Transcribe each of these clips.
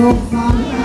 Go find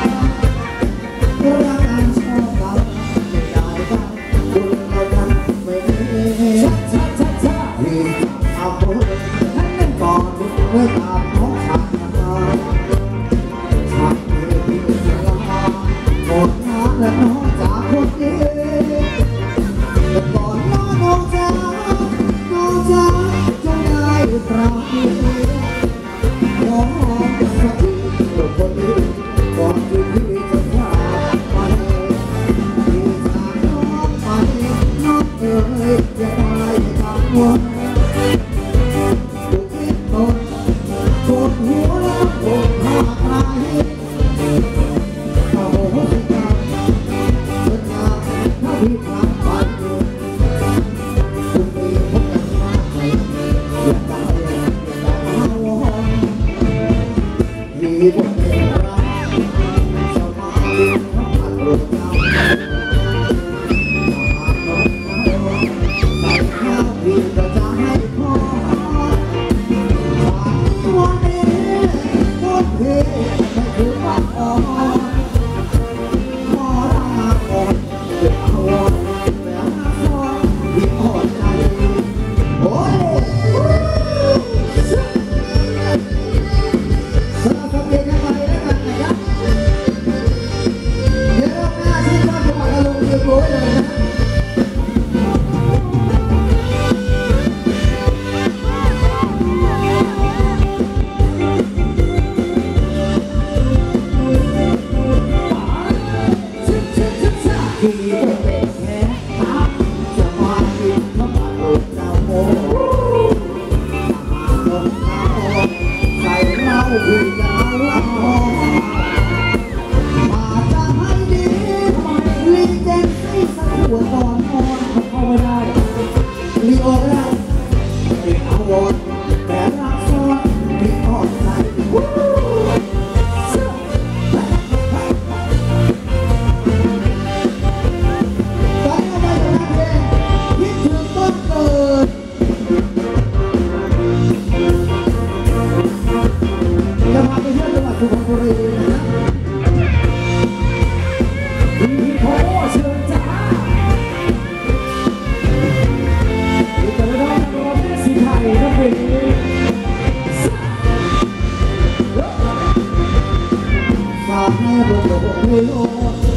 ไม่รอ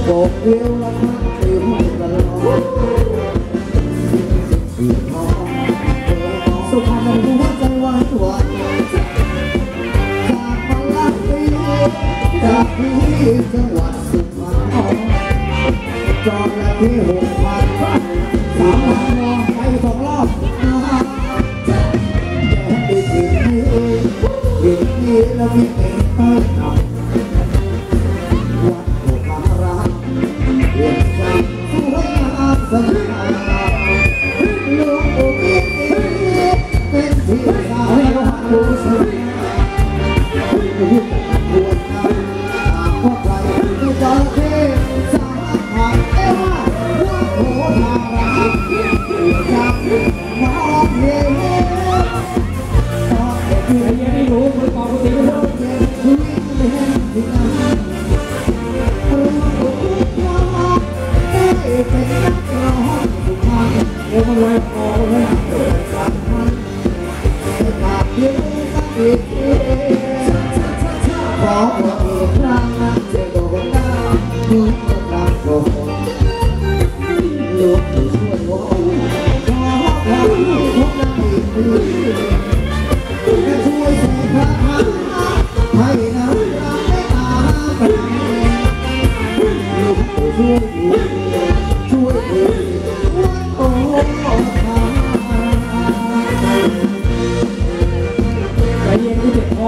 บอกเดียวรักมากเต็มตลอดอีกทอสุขภาพหัวใจวายหวานจากพลังดีจากพี่เธอ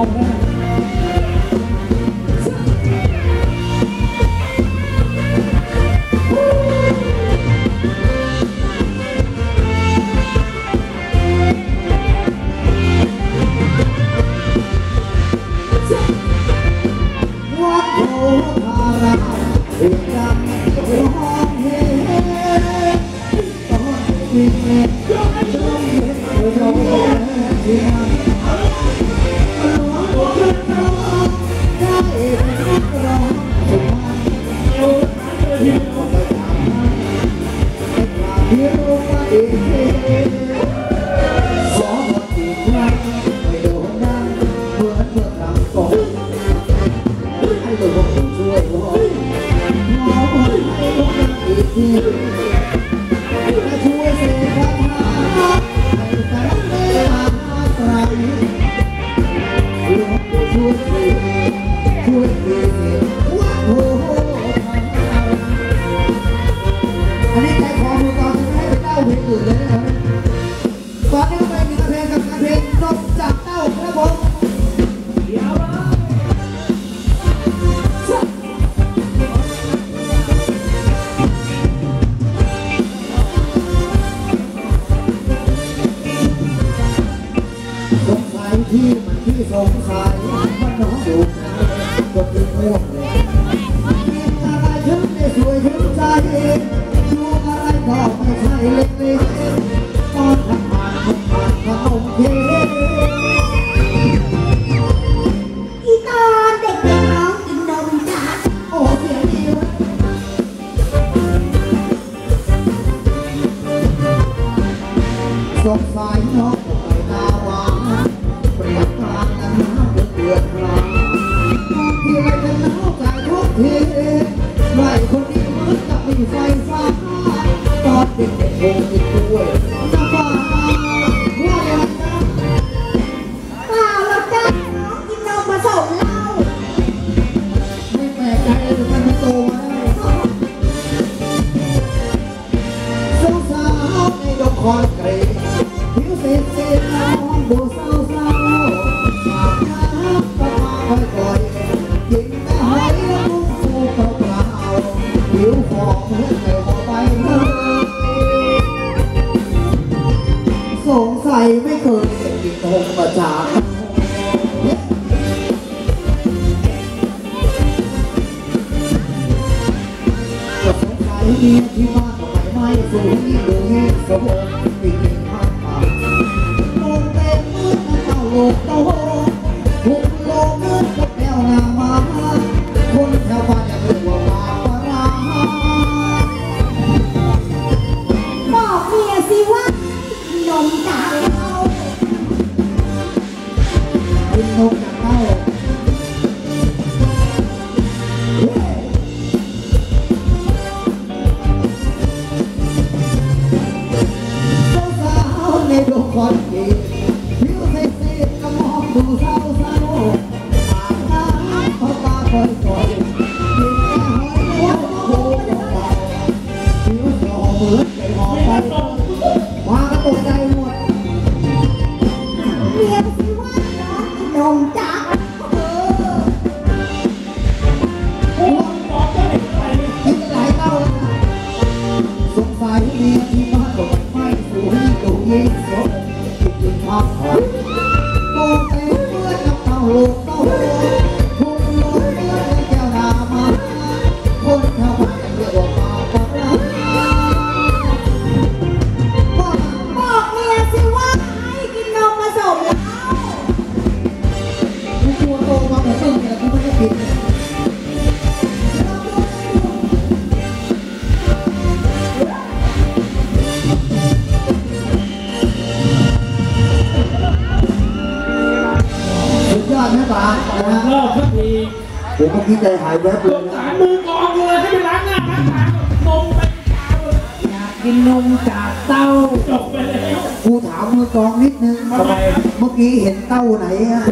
Oh. ที่มันที่สงสัยมันน้องอยู่ไหนก็คือไม่หวังเลยกินอะไรถึงได้สวยถึงใจดูอะไรก็ไม่ใช่เล็กๆตอนทำงานทำงานทำเอา ไหลคนนี้มันจะไม่ไฟฟาตอนเด็กๆโง่ติดด้วยจะฟ้าว่าอะไรนะเล่าหรอกจน้องกินนมผสมเหล้าไม่แปลกใจหรือมันโตมาแล้วสาวในดอคอ ใส่ไม่เคยติดินงประจา ป่ะแม่ป๋านะฮรอบสักทีผมเมื่อกี้ใจหายแวบเลยงนะสารมือกองเลยให้ไปล้างหน้าล้างตานมไปกาวเลยอยากกินนมจากเต้า จบไปแล้ว กูถามมือกองนิดนึงทำไม เมื่อกี้เห็นเต้าไหนอะ